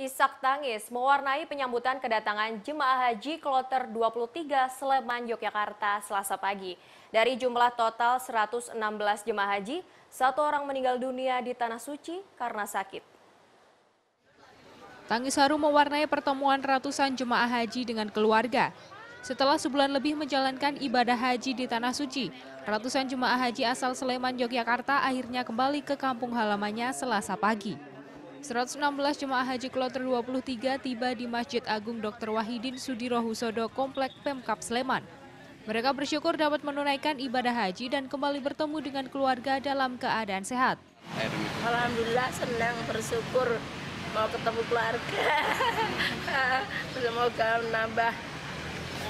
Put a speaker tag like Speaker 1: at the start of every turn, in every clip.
Speaker 1: Isak tangis mewarnai penyambutan kedatangan jemaah haji kloter 23 Sleman, Yogyakarta selasa pagi. Dari jumlah total 116 jemaah haji, satu orang meninggal dunia di Tanah Suci karena sakit.
Speaker 2: Tangis haru mewarnai pertemuan ratusan jemaah haji dengan keluarga. Setelah sebulan lebih menjalankan ibadah haji di Tanah Suci, ratusan jemaah haji asal Sleman, Yogyakarta akhirnya kembali ke kampung halamannya selasa pagi. 116 jemaah haji kloter 23 tiba di Masjid Agung Dr. Wahidin Sudirohusodo Komplek Pemkap Sleman. Mereka bersyukur dapat menunaikan ibadah haji dan kembali bertemu dengan keluarga dalam keadaan sehat.
Speaker 3: Alhamdulillah senang bersyukur mau ketemu keluarga. Semoga menambah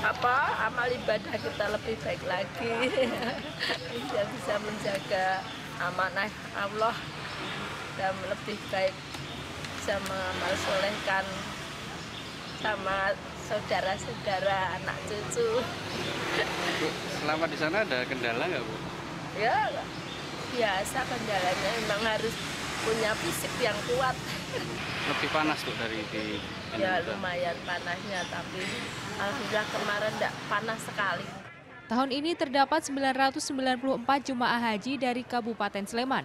Speaker 3: apa amal ibadah kita lebih baik lagi. Bisa bisa menjaga amanah Allah dan lebih baik bisa mengamal solehkan sama saudara-saudara anak cucu.
Speaker 4: Bu, selama di sana ada kendala nggak Bu?
Speaker 3: Ya biasa kendalanya memang harus punya fisik yang kuat.
Speaker 4: Lebih panas tuh dari di
Speaker 3: Ya
Speaker 4: Indonesia.
Speaker 3: lumayan panasnya tapi alhamdulillah kemarin tidak panas sekali.
Speaker 2: Tahun ini terdapat 994 jemaah haji dari Kabupaten Sleman.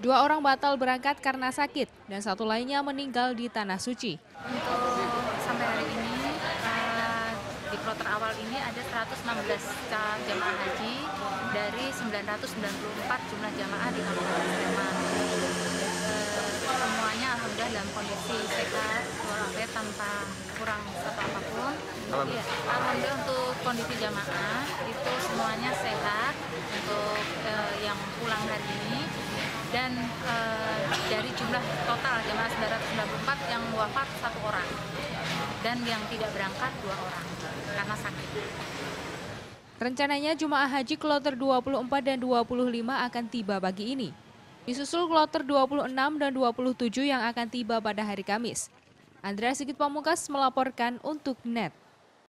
Speaker 2: Dua orang batal berangkat karena sakit dan satu lainnya meninggal di Tanah Suci.
Speaker 5: Untuk sampai hari ini uh, di kloter awal ini ada 116 ca- jamaah haji dari 994 jumlah jamaah di Kabupaten Sleman. Uh, semuanya alhamdulillah dalam kondisi sehat walafiat tanpa kurang satu apa pun. Iya, alhamdulillah untuk kondisi jamaah itu semuanya sehat untuk uh, yang pulang hari ini dan eh, dari jumlah total jemaah 994 yang wafat satu orang dan yang tidak berangkat dua orang karena sakit.
Speaker 2: Rencananya jemaah haji kloter 24 dan 25 akan tiba pagi ini. Disusul kloter 26 dan 27 yang akan tiba pada hari Kamis. Andrea Sigit Pamungkas melaporkan untuk NET.